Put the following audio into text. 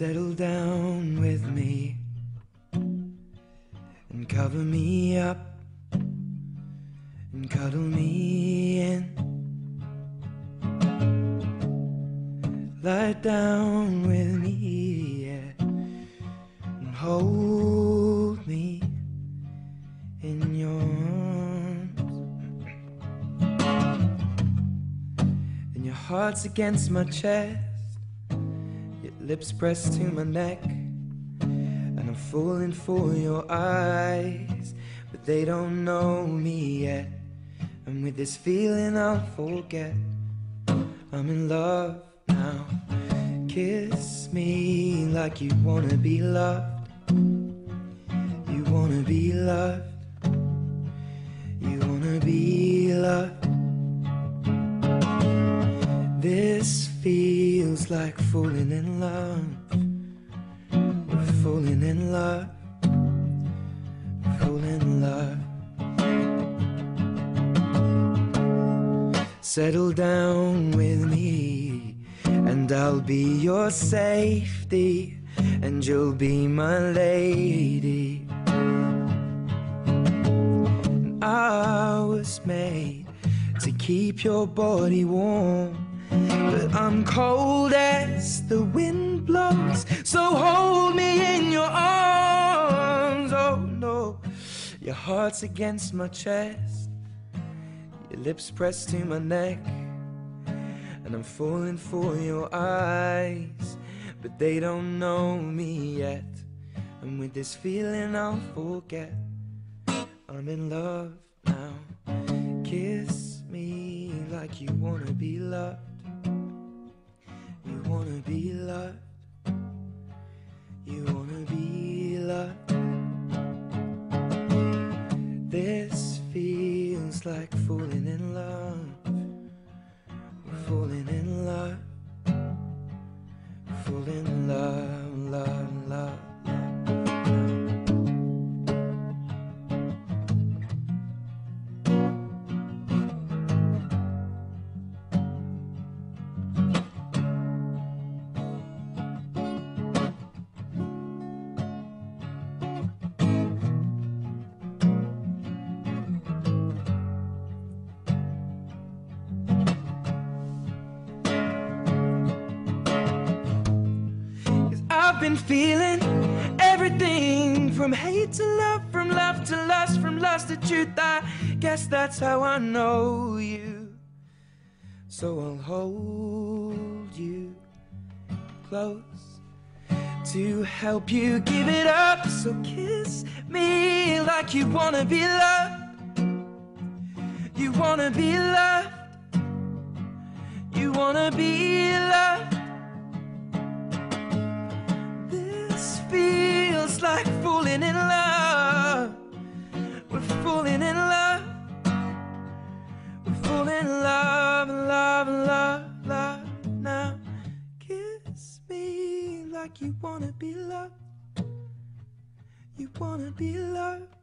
Settle down with me and cover me up and cuddle me in. Lie down with me, yeah, and hold me in your arms. And your heart's against my chest, lips pressed to my neck, and I'm falling for your eyes, but they don't know me yet. And with this feeling, I'll forget I'm in love now. Kiss me like you wanna be loved. You wanna be loved. You wanna be loved. Like falling in love. We're falling in love. Falling in love. Settle down with me, and I'll be your safety, and you'll be my lady. And I was made to keep your body warm, but I'm cold as the wind blows. So hold me in your arms. Oh no, your heart's against my chest. Your lips pressed to my neck, and I'm falling for your eyes, but they don't know me yet. And with this feeling, I'll forget I'm in love now. Kiss me like you wanna be loved. Like falling in love. We're falling in love. Falling in love, love, love, love. I've been feeling everything from hate to love, from love to lust, from lust to truth. I guess that's how I know you. So I'll hold you close to help you give it up. So kiss me like you wanna be loved. You wanna be loved. You wanna be falling in love. We're falling in love. We're falling in love, love, love, love. Now, kiss me like you wanna be loved. You wanna be loved.